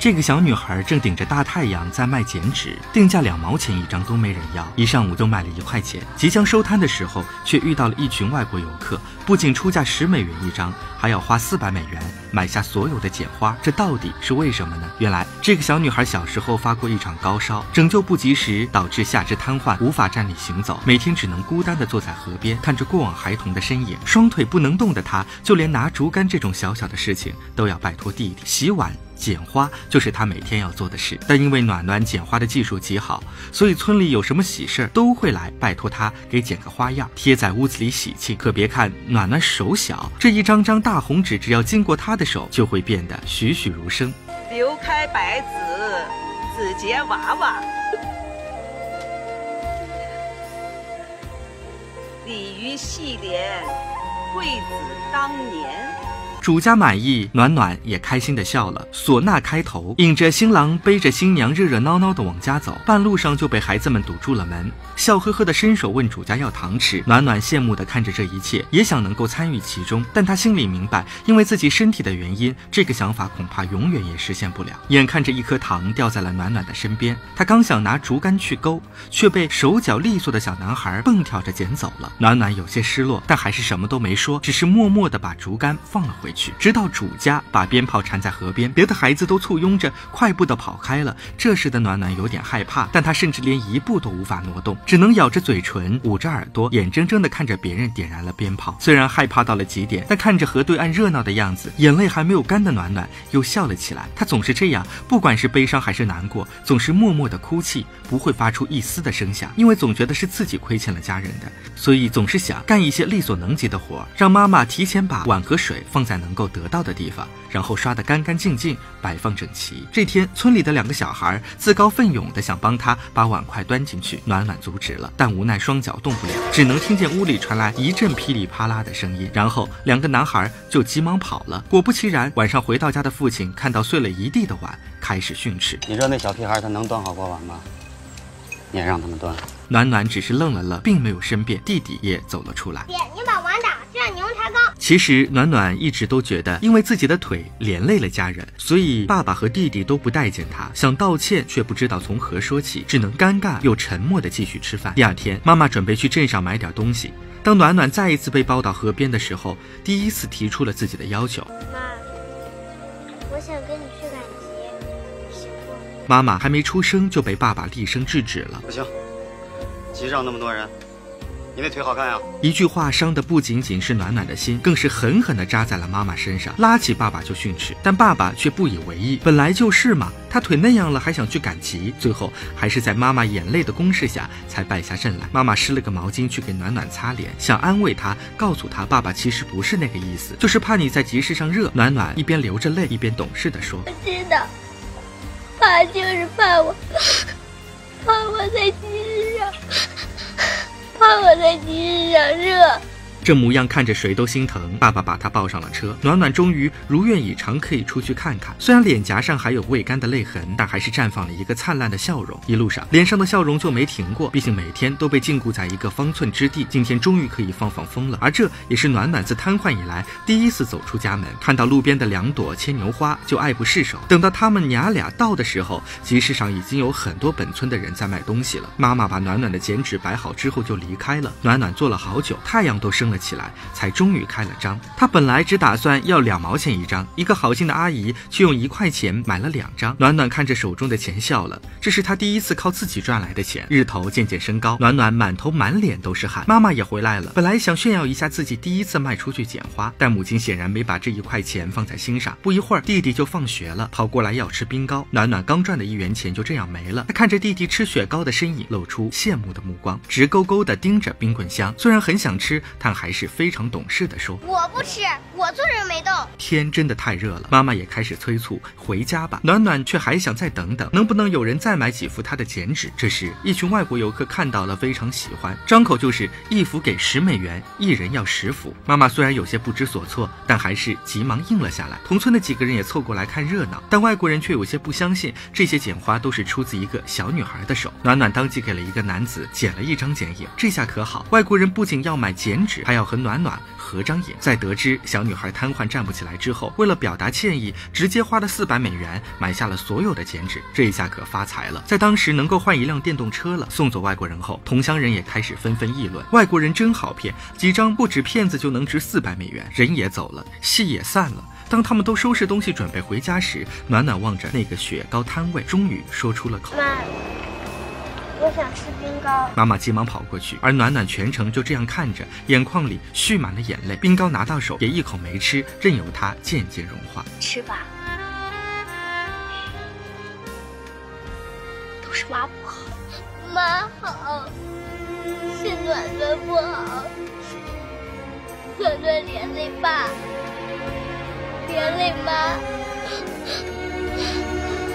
这个小女孩正顶着大太阳在卖剪纸，定价两毛钱一张都没人要，一上午就卖了一块钱。即将收摊的时候，却遇到了一群外国游客，不仅出价十美元一张，还要花四百美元买下所有的剪花。这到底是为什么呢？原来这个小女孩小时候发过一场高烧，拯救不及时，导致下肢瘫痪，无法站立行走，每天只能孤单地坐在河边，看着过往孩童的身影。双腿不能动的她，就连拿竹竿这种小小的事情都要拜托弟弟洗碗。剪花就是他每天要做的事，但因为暖暖剪花的技术极好，所以村里有什么喜事都会来拜托他给剪个花样，贴在屋子里喜庆。可别看暖暖手小，这一张张大红纸只要经过他的手，就会变得栩栩如生。扭开白纸，只结娃娃；鲤鱼戏莲，惠子当年。主家满意，暖暖也开心的笑了。唢呐开头，引着新郎背着新娘，热热闹闹的往家走。半路上就被孩子们堵住了门，笑呵呵的伸手问主家要糖吃。暖暖羡慕的看着这一切，也想能够参与其中，但他心里明白，因为自己身体的原因，这个想法恐怕永远也实现不了。眼看着一颗糖掉在了暖暖的身边，他刚想拿竹竿去勾，却被手脚利索的小男孩蹦跳着捡走了。暖暖有些失落，但还是什么都没说，只是默默的把竹竿放了回去。直到主家把鞭炮缠在河边，别的孩子都簇拥着快步的跑开了。这时的暖暖有点害怕，但她甚至连一步都无法挪动，只能咬着嘴唇，捂着耳朵，眼睁睁的看着别人点燃了鞭炮。虽然害怕到了极点，但看着河对岸热闹的样子，眼泪还没有干的暖暖又笑了起来。她总是这样，不管是悲伤还是难过，总是默默的哭泣，不会发出一丝的声响，因为总觉得是自己亏欠了家人的，所以总是想干一些力所能及的活，让妈妈提前把碗和水放在能够得到的地方，然后刷得干干净净，摆放整齐。这天，村里的两个小孩自告奋勇地想帮他把碗筷端进去，暖暖阻止了，但无奈双脚动不了，只能听见屋里传来一阵噼里啪啦的声音，然后两个男孩就急忙跑了。果不其然，晚上回到家的父亲看到碎了一地的碗，开始训斥：“你说那小屁孩他能端好锅碗吗？你也让他们端。”暖暖只是愣了愣，并没有申辩。弟弟也走了出来：“爹，你把碗打，这样你用抬高。”其实暖暖一直都觉得，因为自己的腿连累了家人，所以爸爸和弟弟都不待见他，想道歉却不知道从何说起，只能尴尬又沉默的继续吃饭。第二天，妈妈准备去镇上买点东西。当暖暖再一次被抱到河边的时候，第一次提出了自己的要求：“妈，我想跟你去赶集，行不？”妈妈还没出声就被爸爸厉声制止了：“不行，集上那么多人。”你那腿好看呀！一句话伤的不仅仅是暖暖的心，更是狠狠地扎在了妈妈身上，拉起爸爸就训斥。但爸爸却不以为意，本来就是嘛，他腿那样了还想去赶集，最后还是在妈妈眼泪的攻势下才败下阵来。妈妈湿了个毛巾去给暖暖擦脸，想安慰她，告诉她爸爸其实不是那个意思，就是怕你在集市上热。暖暖一边流着泪，一边懂事地说：“我知道，怕就是怕我，怕我在集市上。”我在集市上热。这模样看着谁都心疼。爸爸把他抱上了车，暖暖终于如愿以偿，可以出去看看。虽然脸颊上还有未干的泪痕，但还是绽放了一个灿烂的笑容。一路上，脸上的笑容就没停过。毕竟每天都被禁锢在一个方寸之地，今天终于可以放放风了。而这也是暖暖自瘫痪以来第一次走出家门，看到路边的两朵牵牛花就爱不释手。等到他们娘俩到的时候，集市上已经有很多本村的人在卖东西了。妈妈把暖暖的剪纸摆好之后就离开了。暖暖坐了好久，太阳都升了。起来，才终于开了张。他本来只打算要两毛钱一张，一个好心的阿姨却用一块钱买了两张。暖暖看着手中的钱笑了，这是他第一次靠自己赚来的钱。日头渐渐升高，暖暖满头满脸都是汗。妈妈也回来了，本来想炫耀一下自己第一次卖出去剪花，但母亲显然没把这一块钱放在心上。不一会儿，弟弟就放学了，跑过来要吃冰糕。暖暖刚赚的一元钱就这样没了。他看着弟弟吃雪糕的身影，露出羡慕的目光，直勾勾地盯着冰棍箱。虽然很想吃，但还。是非常懂事的说：“我不吃，我坐着没动。”天真的太热了，妈妈也开始催促回家吧。暖暖却还想再等等，能不能有人再买几幅她的剪纸？这时，一群外国游客看到了，非常喜欢，张口就是一幅给十美元，一人要十幅。妈妈虽然有些不知所措，但还是急忙应了下来。同村的几个人也凑过来看热闹，但外国人却有些不相信这些剪花都是出自一个小女孩的手。暖暖当即给了一个男子剪了一张剪影，这下可好，外国人不仅要买剪纸。还要和暖暖合张影。在得知小女孩瘫痪站不起来之后，为了表达歉意，直接花了四百美元买下了所有的剪纸。这一下可发财了，在当时能够换一辆电动车了。送走外国人后，同乡人也开始纷纷议论：外国人真好骗，几张不止骗子就能值四百美元。人也走了，戏也散了。当他们都收拾东西准备回家时，暖暖望着那个雪糕摊位，终于说出了口：“，我想吃冰糕。”妈妈急忙跑过去，而暖暖全程就这样看着，眼眶里蓄满了眼泪。冰糕拿到手也一口没吃，任由它渐渐融化。吃吧，都是妈不好，妈好，是暖暖不好，暖暖连累爸。连累妈，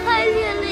还连累。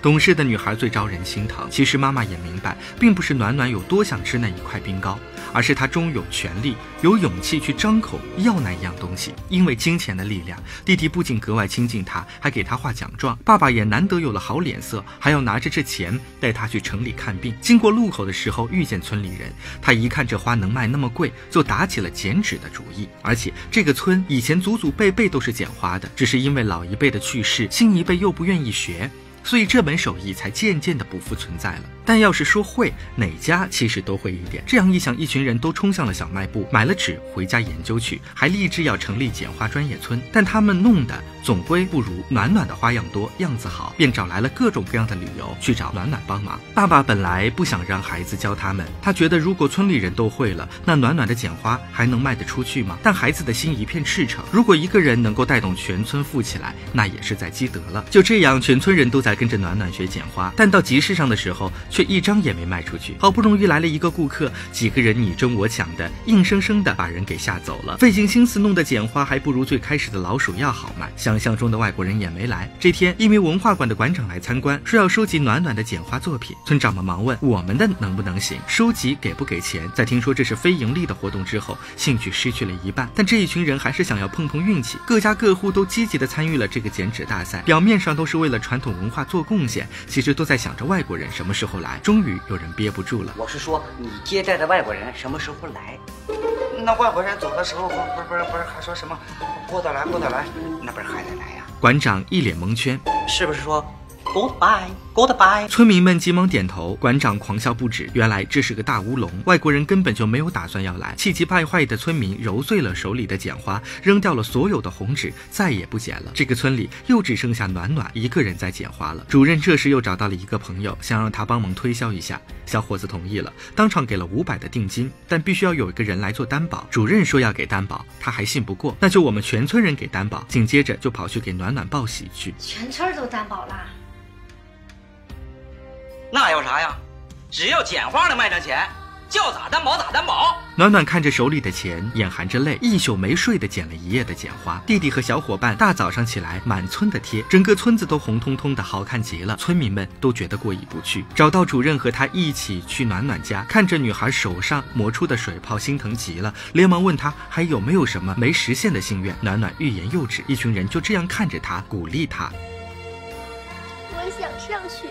懂事的女孩最招人心疼。其实妈妈也明白，并不是暖暖有多想吃那一块冰糕。而是她终有权利、有勇气去张口要那一样东西。因为金钱的力量，弟弟不仅格外亲近他，还给他画奖状。爸爸也难得有了好脸色，还要拿着这钱带他去城里看病。经过路口的时候，遇见村里人，他一看这花能卖那么贵，就打起了剪纸的主意。而且这个村以前祖祖辈辈都是剪花的，只是因为老一辈的去世，新一辈又不愿意学，所以这门手艺才渐渐的不复存在了。但要是说会哪家，其实都会一点。这样一想，一群人都冲向了小卖部，买了纸回家研究去，还立志要成立剪花专业村。但他们弄的总归不如暖暖的花样多，样子好，便找来了各种各样的理由去找暖暖帮忙。爸爸本来不想让孩子教他们，他觉得如果村里人都会了，那暖暖的剪花还能卖得出去吗？但孩子的心一片赤诚，如果一个人能够带动全村富起来，那也是在积德了。就这样，全村人都在跟着暖暖学剪花，但到集市上的时候。却一张也没卖出去，好不容易来了一个顾客，几个人你争我抢的，硬生生的把人给吓走了。费尽心思弄的剪花，还不如最开始的老鼠药好卖。想象中的外国人也没来。这天，一名文化馆的馆长来参观，说要收集暖暖的剪花作品。村长们忙问我们的能不能行，收集给不给钱？在听说这是非盈利的活动之后，兴趣失去了一半。但这一群人还是想要碰碰运气，各家各户都积极的参与了这个剪纸大赛。表面上都是为了传统文化做贡献，其实都在想着外国人什么时候来。终于有人憋不住了。我是说，你接待的外国人什么时候来？那外国人走的时候，不不不是不是还说什么过得来过得来？那不是还得来呀？馆长一脸蒙圈，是不是说？Goodbye, goodbye。村民们急忙点头，馆长狂笑不止。原来这是个大乌龙，外国人根本就没有打算要来。气急败坏的村民揉碎了手里的剪花，扔掉了所有的红纸，再也不剪了。这个村里又只剩下暖暖一个人在剪花了。主任这时又找到了一个朋友，想让他帮忙推销一下。小伙子同意了，当场给了五百的定金，但必须要有一个人来做担保。主任说要给担保，他还信不过，那就我们全村人给担保。紧接着就跑去给暖暖报喜去，全村都担保了。那有啥呀？只要剪花能卖着钱，叫咋担保咋担保。暖暖看着手里的钱，眼含着泪，一宿没睡的捡了一夜的剪花。弟弟和小伙伴大早上起来，满村的贴，整个村子都红彤彤的，好看极了。村民们都觉得过意不去。找到主任和他一起去暖暖家，看着女孩手上磨出的水泡，心疼极了，连忙问他还有没有什么没实现的心愿。暖暖欲言又止，一群人就这样看着他，鼓励他。我想上学。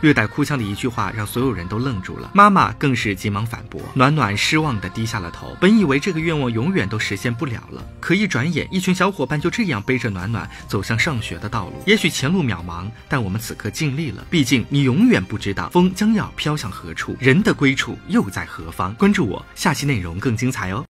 略带哭腔的一句话，让所有人都愣住了。妈妈更是急忙反驳。暖暖失望地低下了头。本以为这个愿望永远都实现不了了，可一转眼，一群小伙伴就这样背着暖暖走向上学的道路。也许前路渺茫，但我们此刻尽力了。毕竟你永远不知道风将要飘向何处，人的归处又在何方。关注我，下期内容更精彩哦。